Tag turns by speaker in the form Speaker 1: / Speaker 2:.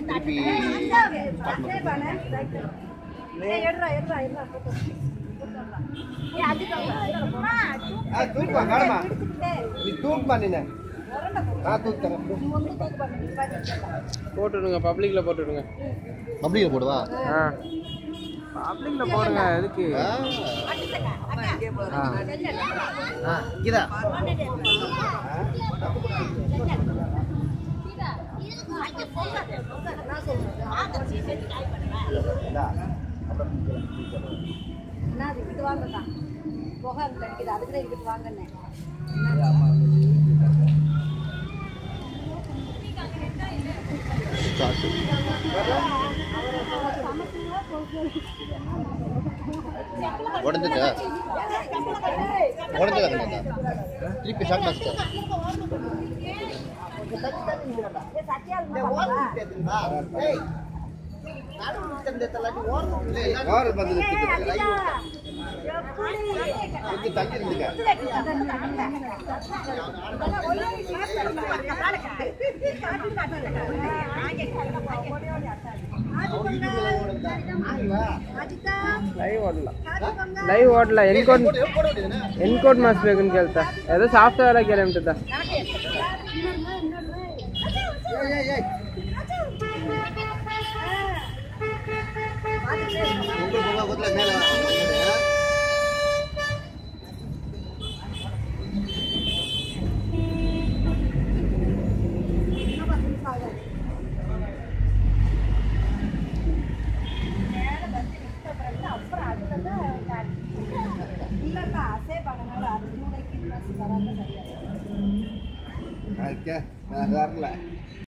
Speaker 1: திருப்பி ஆ தூக்குமா மேடமா நீ தூக்குமா நீ நான் தூக்குறேன்.
Speaker 2: போட்டு விடுங்க பப்ளிக்ல போட்டு விடுங்க
Speaker 1: பப்ளிக்கில் போடுவா?
Speaker 2: ஆ. பப்ளிக்ல போடுங்க எதுக்கு
Speaker 3: வாங்கண்ணா புகை அடிக்குது அதுக்கு தான் இங்கிட்டு வாங்கண்ணே
Speaker 1: ஸ்டார்ட் உடஞ்சிட்டா உடஞ்சதா திருப்பி ஷார்ட் மாஸ்டர் கொஞ்சம் தள்ளி இருந்துங்க
Speaker 2: ಲೈವ್ ಓಡಲ್ಲ ಲೈವ್ ಓಡಲ್ಲ ಎನ್ಕೋಡ್ ಎನ್ಕೋಡ್ ಮಾಡಿಸ್ಬೇಕು ಅಂತ ಕೇಳ್ತಾ. ಅದು ಸಾಫ್ಟ್ವೇರ್ ಆಗಿ
Speaker 3: ಅಂತದ
Speaker 1: ಮೇಲೆ Hay que darla.